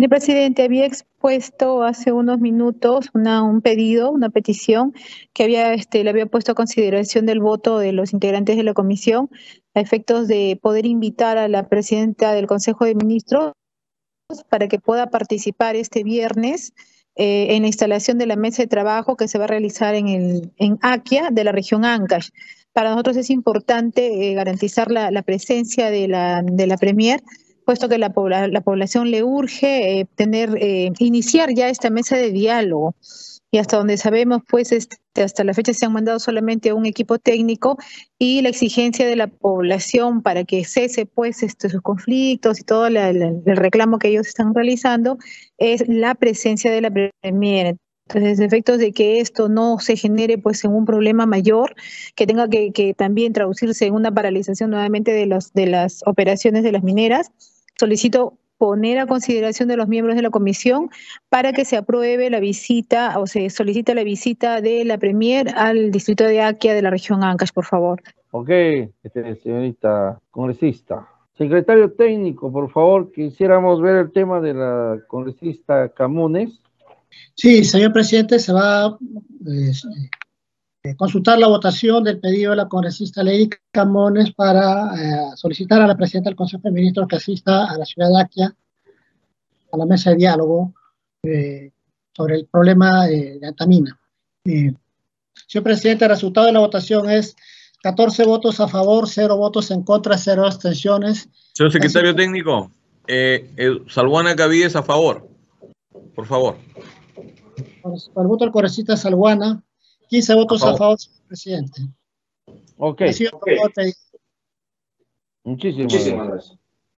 Señor presidente, había expuesto hace unos minutos un pedido, una petición que había, este, le había puesto a consideración del voto de los integrantes de la comisión a efectos de poder invitar a la presidenta del Consejo de Ministros para que pueda participar este viernes eh, en la instalación de la mesa de trabajo que se va a realizar en, el, en Akia de la región Ancash. Para nosotros es importante eh, garantizar la, la, presencia de la, de la Premier puesto que la, la población le urge eh, tener, eh, iniciar ya esta mesa de diálogo. Y hasta donde sabemos, pues este, hasta la fecha se han mandado solamente a un equipo técnico y la exigencia de la población para que cese pues estos sus conflictos y todo la, la, el reclamo que ellos están realizando es la presencia de la Premier. Entonces, efectos de que esto no se genere pues en un problema mayor, que tenga que, que también traducirse en una paralización nuevamente de, los, de las operaciones de las mineras, solicito poner a consideración de los miembros de la comisión para que se apruebe la visita o se solicite la visita de la Premier al distrito de Aquia de la región Ancash, por favor. Ok, este, señorita congresista. Secretario técnico, por favor, quisiéramos ver el tema de la congresista Camones. Sí, señor presidente, se va eh, consultar la votación del pedido de la congresista Lady Camones para eh, solicitar a la presidenta del Consejo de Ministros que asista a la ciudad de Aquia a la mesa de diálogo eh, sobre el problema de Antamina. Eh, señor presidente, el resultado de la votación es 14 votos a favor, 0 votos en contra, 0 abstenciones. Señor secretario Así, técnico, eh, Salguana Cavides a favor, por favor. Por, por el voto del congresista Salguana, 15 votos a favor, señor presidente. Ok. okay. Muchísimas, Muchísimas gracias.